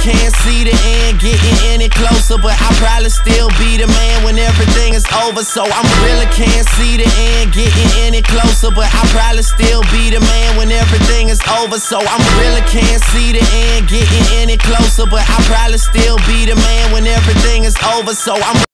can't see the end getting any closer, but I'll probably still be the man when everything is over. So I'm really can't see the end getting any closer, but I'll probably still be the man when everything is over. So I'm really can't see the end getting any closer, but I'll probably still be the man when everything is over. So I'm